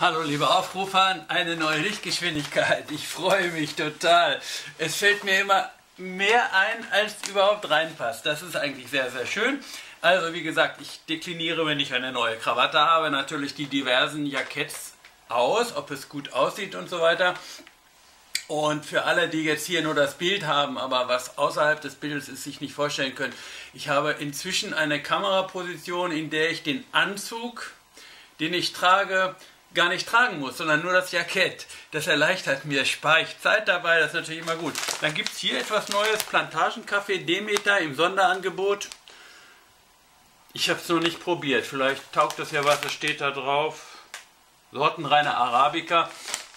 Hallo liebe Aufrufer, eine neue Lichtgeschwindigkeit. Ich freue mich total. Es fällt mir immer mehr ein, als überhaupt reinpasst. Das ist eigentlich sehr, sehr schön. Also wie gesagt, ich dekliniere, wenn ich eine neue Krawatte habe, natürlich die diversen Jacketts aus, ob es gut aussieht und so weiter. Und für alle, die jetzt hier nur das Bild haben, aber was außerhalb des Bildes ist, sich nicht vorstellen können, ich habe inzwischen eine Kameraposition, in der ich den Anzug, den ich trage, gar nicht tragen muss, sondern nur das Jackett. Das erleichtert mir, spare ich Zeit dabei, das ist natürlich immer gut. Dann gibt es hier etwas Neues, Plantagenkaffee Demeter im Sonderangebot. Ich habe es noch nicht probiert, vielleicht taugt das ja was, es steht da drauf. Sortenreine Arabica.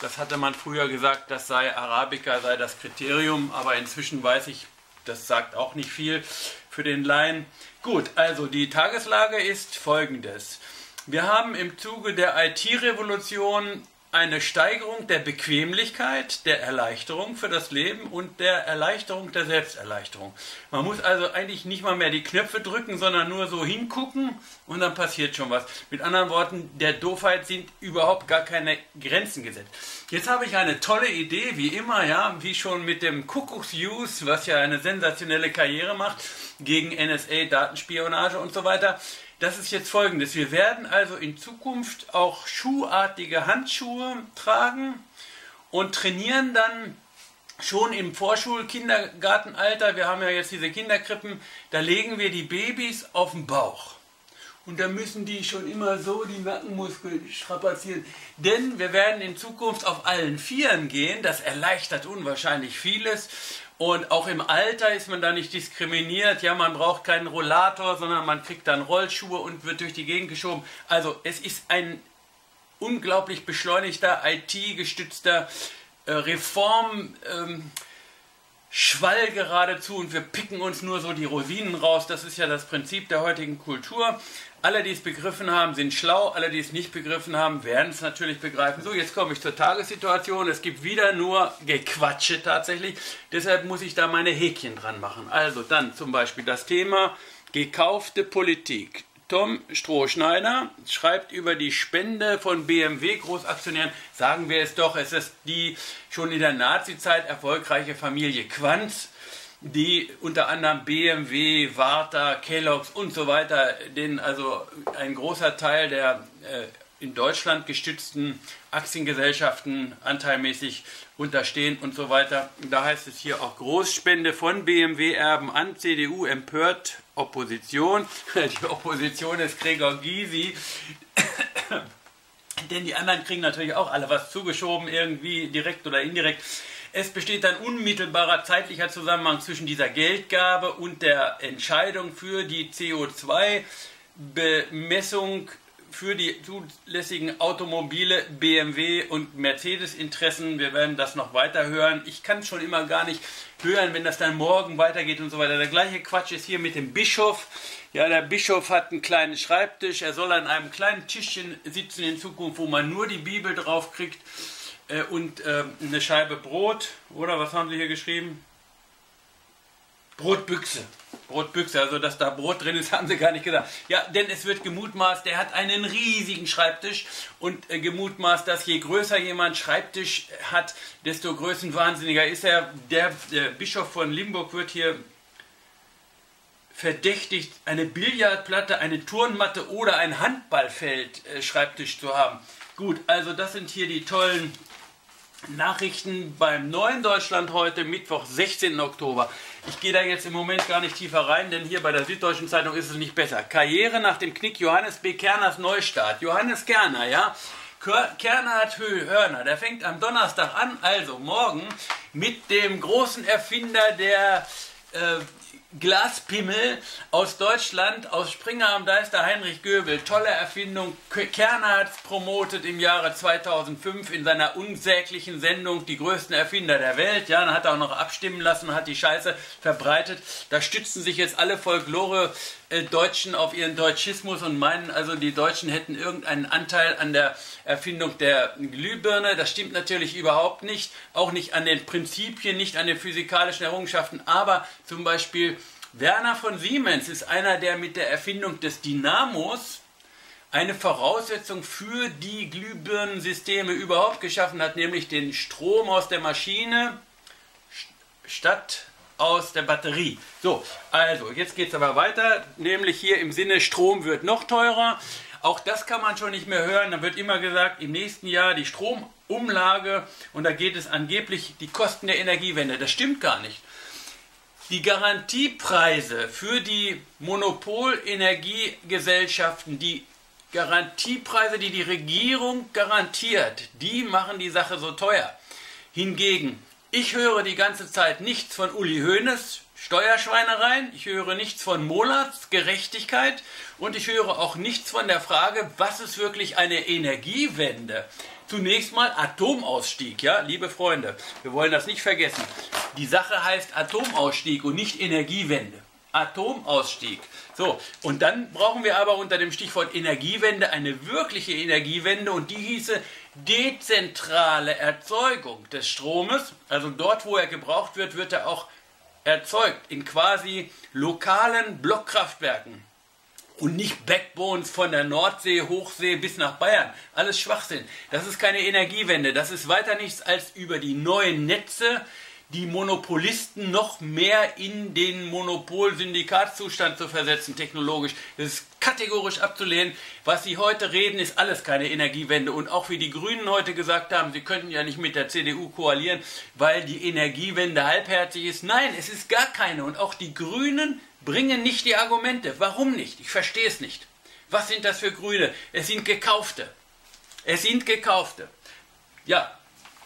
Das hatte man früher gesagt, das sei Arabica, sei das Kriterium, aber inzwischen weiß ich, das sagt auch nicht viel für den Laien. Gut, also die Tageslage ist folgendes. Wir haben im Zuge der IT-Revolution eine Steigerung der Bequemlichkeit, der Erleichterung für das Leben und der Erleichterung der Selbsterleichterung. Man muss also eigentlich nicht mal mehr die Knöpfe drücken, sondern nur so hingucken und dann passiert schon was. Mit anderen Worten, der Doofheit sind überhaupt gar keine Grenzen gesetzt. Jetzt habe ich eine tolle Idee, wie immer, ja, wie schon mit dem Kuckucks-Use, was ja eine sensationelle Karriere macht, gegen NSA, Datenspionage und so weiter. Das ist jetzt folgendes. Wir werden also in Zukunft auch schuhartige Handschuhe tragen und trainieren dann schon im Vorschul-Kindergartenalter. Wir haben ja jetzt diese Kinderkrippen. Da legen wir die Babys auf den Bauch. Und da müssen die schon immer so die Nackenmuskeln strapazieren. Denn wir werden in Zukunft auf allen Vieren gehen. Das erleichtert unwahrscheinlich vieles. Und auch im Alter ist man da nicht diskriminiert. Ja, man braucht keinen Rollator, sondern man kriegt dann Rollschuhe und wird durch die Gegend geschoben. Also es ist ein unglaublich beschleunigter, IT-gestützter äh, Reform. Ähm, Schwall geradezu und wir picken uns nur so die Rosinen raus. Das ist ja das Prinzip der heutigen Kultur. Alle, die es begriffen haben, sind schlau. Alle, die es nicht begriffen haben, werden es natürlich begreifen. So, jetzt komme ich zur Tagessituation. Es gibt wieder nur Gequatsche tatsächlich. Deshalb muss ich da meine Häkchen dran machen. Also dann zum Beispiel das Thema gekaufte Politik. Tom Strohschneider schreibt über die Spende von BMW Großaktionären. Sagen wir es doch, es ist die schon in der Nazizeit erfolgreiche Familie Quanz, die unter anderem BMW, Warta, Kellogg's und so weiter, denen also ein großer Teil der äh, in Deutschland gestützten Aktiengesellschaften anteilmäßig unterstehen und so weiter. Da heißt es hier auch Großspende von BMW-Erben an CDU empört Opposition. Die Opposition ist Gregor Gysi. Denn die anderen kriegen natürlich auch alle was zugeschoben, irgendwie direkt oder indirekt. Es besteht ein unmittelbarer zeitlicher Zusammenhang zwischen dieser Geldgabe und der Entscheidung für die CO2-Bemessung für die zulässigen Automobile, BMW und Mercedes-Interessen. Wir werden das noch weiter hören. Ich kann es schon immer gar nicht hören, wenn das dann morgen weitergeht und so weiter. Der gleiche Quatsch ist hier mit dem Bischof. Ja, der Bischof hat einen kleinen Schreibtisch. Er soll an einem kleinen Tischchen sitzen in Zukunft, wo man nur die Bibel drauf kriegt äh, und äh, eine Scheibe Brot. Oder was haben Sie hier geschrieben? Brotbüchse. Brotbüchse, also dass da Brot drin ist, haben sie gar nicht gesagt. Ja, denn es wird gemutmaßt, der hat einen riesigen Schreibtisch und äh, gemutmaßt, dass je größer jemand Schreibtisch hat, desto größenwahnsinniger ist er. Der, der Bischof von Limburg wird hier verdächtigt, eine Billardplatte, eine Turnmatte oder ein Handballfeld äh, Schreibtisch zu haben. Gut, also das sind hier die tollen Nachrichten beim neuen Deutschland heute, Mittwoch, 16. Oktober. Ich gehe da jetzt im Moment gar nicht tiefer rein, denn hier bei der Süddeutschen Zeitung ist es nicht besser. Karriere nach dem Knick Johannes B. Kerners Neustart. Johannes Kerner, ja. Kerner hat Hörner. Der fängt am Donnerstag an, also morgen, mit dem großen Erfinder der äh, Glaspimmel aus Deutschland, aus Springer am Deister, Heinrich Göbel. Tolle Erfindung. Kerner hat es promotet im Jahre 2005 in seiner unsäglichen Sendung Die größten Erfinder der Welt. Ja, dann hat er auch noch abstimmen lassen und hat die Scheiße verbreitet. Da stützen sich jetzt alle Folklore-Deutschen auf ihren Deutschismus und meinen also, die Deutschen hätten irgendeinen Anteil an der Erfindung der Glühbirne. Das stimmt natürlich überhaupt nicht. Auch nicht an den Prinzipien, nicht an den physikalischen Errungenschaften, aber zum Beispiel Werner von Siemens ist einer, der mit der Erfindung des Dynamos eine Voraussetzung für die Glühbirnensysteme überhaupt geschaffen hat, nämlich den Strom aus der Maschine statt aus der Batterie. So, also jetzt geht es aber weiter, nämlich hier im Sinne Strom wird noch teurer. Auch das kann man schon nicht mehr hören. Da wird immer gesagt, im nächsten Jahr die Stromumlage und da geht es angeblich die Kosten der Energiewende. Das stimmt gar nicht. Die Garantiepreise für die Monopolenergiegesellschaften, die Garantiepreise, die die Regierung garantiert, die machen die Sache so teuer. Hingegen ich höre die ganze Zeit nichts von Uli Hoeneß, Steuerschweinereien, ich höre nichts von Molats, Gerechtigkeit und ich höre auch nichts von der Frage, was ist wirklich eine Energiewende? Zunächst mal Atomausstieg, ja, liebe Freunde, wir wollen das nicht vergessen. Die Sache heißt Atomausstieg und nicht Energiewende. Atomausstieg. So, und dann brauchen wir aber unter dem Stichwort Energiewende eine wirkliche Energiewende und die hieße dezentrale Erzeugung des Stromes. Also dort, wo er gebraucht wird, wird er auch erzeugt in quasi lokalen Blockkraftwerken und nicht Backbones von der Nordsee, Hochsee bis nach Bayern. Alles Schwachsinn. Das ist keine Energiewende. Das ist weiter nichts als über die neuen Netze die Monopolisten noch mehr in den Monopol-Syndikatszustand zu versetzen, technologisch. Das ist kategorisch abzulehnen. Was Sie heute reden, ist alles keine Energiewende. Und auch wie die Grünen heute gesagt haben, sie könnten ja nicht mit der CDU koalieren, weil die Energiewende halbherzig ist. Nein, es ist gar keine. Und auch die Grünen bringen nicht die Argumente. Warum nicht? Ich verstehe es nicht. Was sind das für Grüne? Es sind Gekaufte. Es sind Gekaufte. Ja,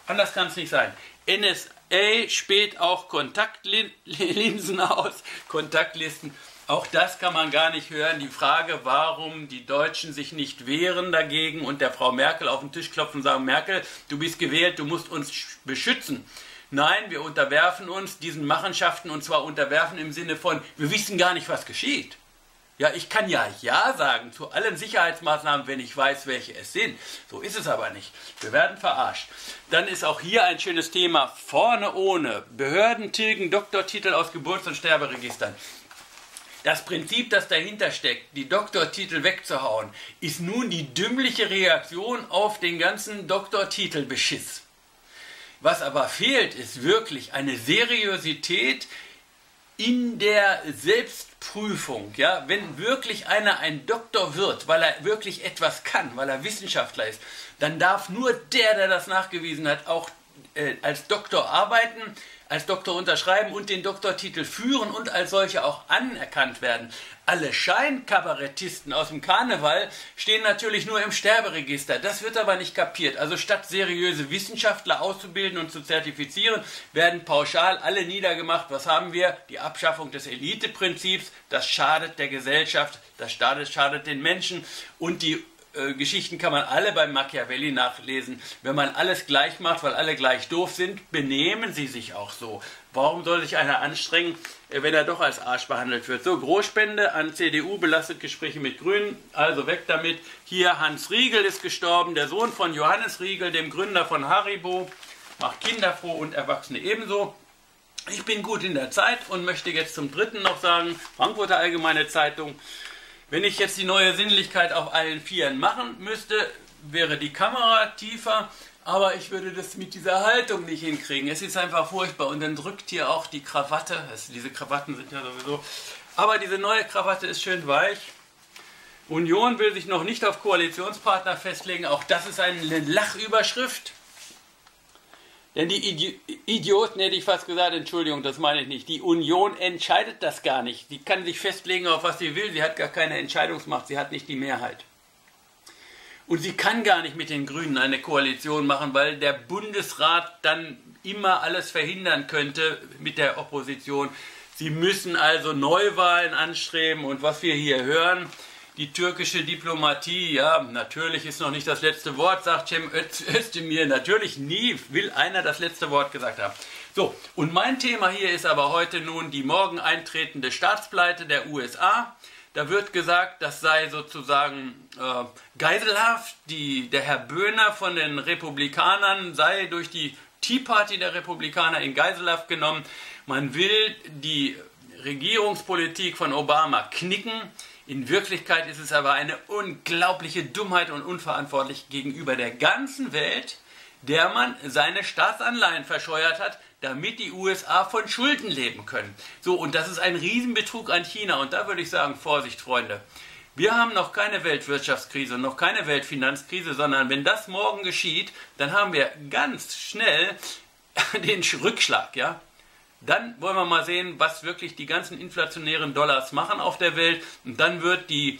anders kann es nicht sein. NSA A späht auch Kontaktlinsen aus, Kontaktlisten. Auch das kann man gar nicht hören. Die Frage, warum die Deutschen sich nicht wehren dagegen und der Frau Merkel auf den Tisch klopfen und sagen, Merkel, du bist gewählt, du musst uns beschützen. Nein, wir unterwerfen uns diesen Machenschaften und zwar unterwerfen im Sinne von, wir wissen gar nicht, was geschieht. Ja, ich kann ja Ja sagen zu allen Sicherheitsmaßnahmen, wenn ich weiß, welche es sind. So ist es aber nicht. Wir werden verarscht. Dann ist auch hier ein schönes Thema vorne ohne. Behörden tilgen Doktortitel aus Geburts- und Sterberegistern. Das Prinzip, das dahinter steckt, die Doktortitel wegzuhauen, ist nun die dümmliche Reaktion auf den ganzen Doktortitelbeschiss. Was aber fehlt, ist wirklich eine Seriosität in der Selbstprüfung, ja, wenn wirklich einer ein Doktor wird, weil er wirklich etwas kann, weil er Wissenschaftler ist, dann darf nur der, der das nachgewiesen hat, auch äh, als Doktor arbeiten, als Doktor unterschreiben und den Doktortitel führen und als solche auch anerkannt werden. Alle Scheinkabarettisten aus dem Karneval stehen natürlich nur im Sterberegister. Das wird aber nicht kapiert. Also statt seriöse Wissenschaftler auszubilden und zu zertifizieren, werden pauschal alle niedergemacht. Was haben wir? Die Abschaffung des Eliteprinzips. Das schadet der Gesellschaft, das schadet, den Menschen und die äh, Geschichten kann man alle beim Machiavelli nachlesen. Wenn man alles gleich macht, weil alle gleich doof sind, benehmen sie sich auch so. Warum soll sich einer anstrengen, äh, wenn er doch als Arsch behandelt wird? So, Großspende an CDU belastet Gespräche mit Grünen, also weg damit. Hier Hans Riegel ist gestorben, der Sohn von Johannes Riegel, dem Gründer von Haribo, macht Kinder froh und Erwachsene ebenso. Ich bin gut in der Zeit und möchte jetzt zum dritten noch sagen, Frankfurter Allgemeine Zeitung, wenn ich jetzt die neue Sinnlichkeit auf allen Vieren machen müsste, wäre die Kamera tiefer, aber ich würde das mit dieser Haltung nicht hinkriegen. Es ist einfach furchtbar und dann drückt hier auch die Krawatte. Also diese Krawatten sind ja sowieso. Aber diese neue Krawatte ist schön weich. Union will sich noch nicht auf Koalitionspartner festlegen. Auch das ist eine Lachüberschrift. Denn die Idi Idioten, hätte ich fast gesagt, Entschuldigung, das meine ich nicht. Die Union entscheidet das gar nicht. Sie kann sich festlegen, auf was sie will. Sie hat gar keine Entscheidungsmacht. Sie hat nicht die Mehrheit. Und sie kann gar nicht mit den Grünen eine Koalition machen, weil der Bundesrat dann immer alles verhindern könnte mit der Opposition. Sie müssen also Neuwahlen anstreben. Und was wir hier hören, die türkische Diplomatie, ja, natürlich ist noch nicht das letzte Wort, sagt Cem Özdemir. Natürlich nie will einer das letzte Wort gesagt haben. So, und mein Thema hier ist aber heute nun die morgen eintretende Staatspleite der USA. Da wird gesagt, das sei sozusagen äh, geiselhaft. Die, der Herr Böhner von den Republikanern sei durch die Tea Party der Republikaner in Geiselhaft genommen. Man will die Regierungspolitik von Obama knicken In Wirklichkeit ist es aber eine unglaubliche Dummheit und unverantwortlich gegenüber der ganzen Welt, der man seine Staatsanleihen verscheuert hat, damit die USA von Schulden leben können. So, und das ist ein Riesenbetrug an China. Und da würde ich sagen, Vorsicht, Freunde. Wir haben noch keine Weltwirtschaftskrise und noch keine Weltfinanzkrise, sondern wenn das morgen geschieht, dann haben wir ganz schnell den Rückschlag, ja. Dann wollen wir mal sehen, was wirklich die ganzen inflationären Dollars machen auf der Welt. Und dann wird die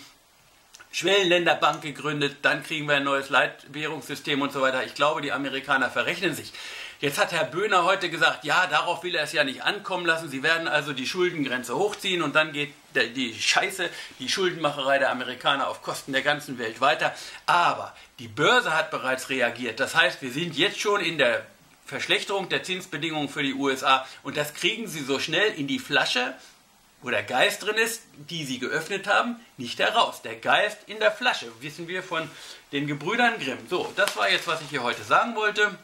Schwellenländerbank gegründet, dann kriegen wir ein neues Leitwährungssystem und so weiter. Ich glaube, die Amerikaner verrechnen sich. Jetzt hat Herr Böhner heute gesagt, ja, darauf will er es ja nicht ankommen lassen. Sie werden also die Schuldengrenze hochziehen und dann geht die Scheiße, die Schuldenmacherei der Amerikaner auf Kosten der ganzen Welt weiter. Aber die Börse hat bereits reagiert. Das heißt, wir sind jetzt schon in der Verschlechterung der Zinsbedingungen für die USA und das kriegen sie so schnell in die Flasche, wo der Geist drin ist, die sie geöffnet haben, nicht heraus. Der Geist in der Flasche, wissen wir von den Gebrüdern Grimm. So, das war jetzt, was ich hier heute sagen wollte.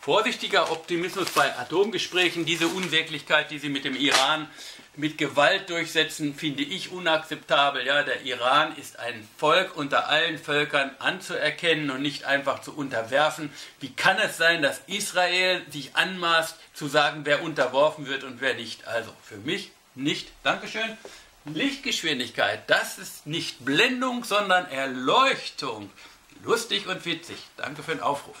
Vorsichtiger Optimismus bei Atomgesprächen, diese Unwirklichkeit, die sie mit dem Iran mit Gewalt durchsetzen, finde ich unakzeptabel. Ja, der Iran ist ein Volk unter allen Völkern anzuerkennen und nicht einfach zu unterwerfen. Wie kann es sein, dass Israel sich anmaßt zu sagen, wer unterworfen wird und wer nicht? Also für mich nicht. Dankeschön. Lichtgeschwindigkeit, das ist nicht Blendung, sondern Erleuchtung. Lustig und witzig. Danke für den Aufruf.